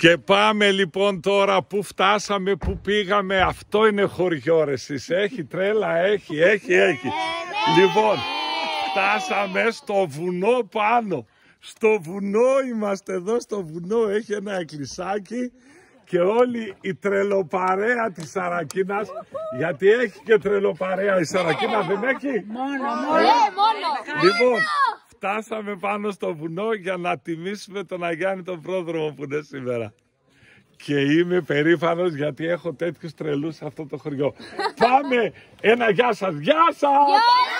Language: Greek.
Και πάμε λοιπόν τώρα που φτάσαμε, που πήγαμε. Αυτό είναι χωριό ρε εσείς. Έχει τρέλα, έχει, έχει, έχει. Λοιπόν, φτάσαμε στο βουνό πάνω. Στο βουνό είμαστε εδώ, στο βουνό έχει ένα εκκλησάκι και όλη η τρελοπαρέα της Σαρακίνας, γιατί έχει και τρελοπαρέα η Σαρακίνα, δεν έχει; Μόνο, μόνο. Λοιπόν, φτάσαμε πάνω στο βουνό για να τιμήσουμε τον Αγιάννη τον πρόδρομο που είναι σήμερα. Και είμαι περήφανος γιατί έχω τέτοιους τρελούς σε αυτό το χωριό. Πάμε! Ένα γεια σας! Γεια σας!